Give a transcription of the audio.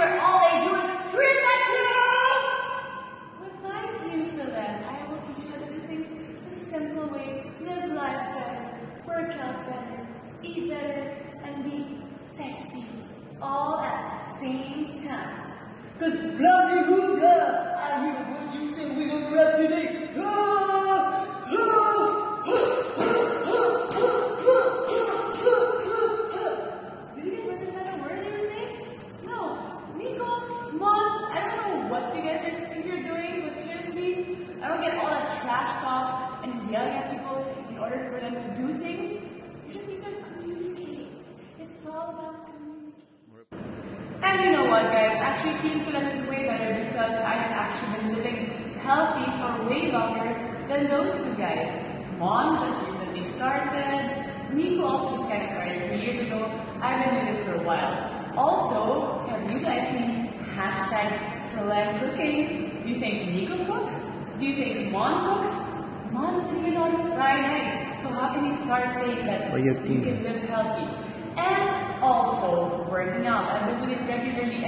where all they do is scream at you. with my team's so? I will teach you how to do things the simple way, live life better, work out better, eat better, and be sexy all at the same time. Cause love you who love. order for them to do things. You just need to communicate. It's all about communication. And you know what, guys? Actually, Team Solenn is way better because I have actually been living healthy for way longer than those two guys. Mond just recently started. Nico also just kind of started three years ago. I've been doing this for a while. Also, have you guys seen hashtag Solenn cooking? Do you think Nico cooks? Do you think Mond cooks? Mond doesn't even know how to fry an egg. So how can you start saying that you team. can live healthy? And also working out. I've been doing it regularly